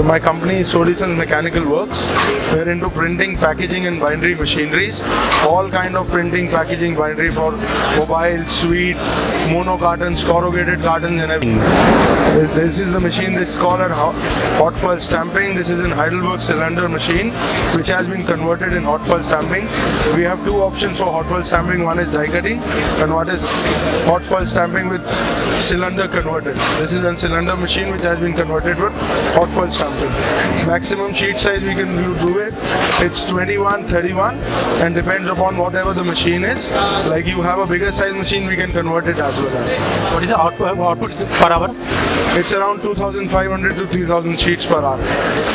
is Sodhisons Mechanical Works. We're into printing, packaging and bindery machineries. All kind of printing, packaging, bindery for mobile, sweet, mono cartons, corrugated cartons and everything. This is the machine, this is called hot foil stamping. This is an Heidelberg cylinder machine which has been converted in hot foil stamping. We have two options for hot foil stamping. One is die cutting and one is hot foil stamping with cylinder converted. This is a cylinder machine which has been converted with hot foil stamping. Maximum sheet size we can do it. It's 21, 31 and depends upon whatever the machine is. Like you have a bigger size machine, we can convert it as well as. What is the output, output per hour? It's around 2,500 to 3,000 sheets per hour.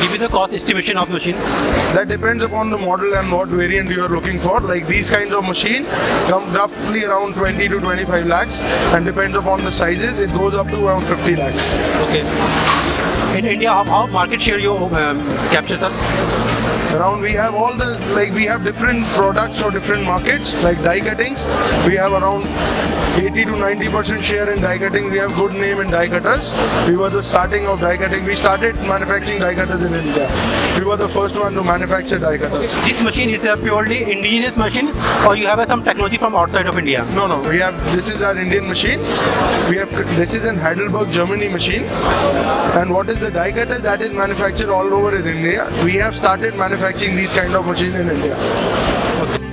Give me the cost estimation of machine. That depends upon the model and what variant you are looking for. Like these kinds of machine come roughly around 20 to 25 lakhs and depends upon the sizes, it goes up to around 50 lakhs. Okay. In India, how, how market share you um, capture, sir? Around we have all the like we have different products for different markets like die cuttings. We have around 80 to 90 percent share in die cutting. We have good name in die cutters. We were the starting of die cutting. We started manufacturing die cutters in India. We were the first one to manufacture die cutters. This machine is a purely indigenous machine or you have some technology from outside of India? No, no. We have this is our Indian machine. We have this is an Heidelberg Germany machine. And what is the die cutter that is manufactured all over in India? We have started manufacturing these kind of machines in India.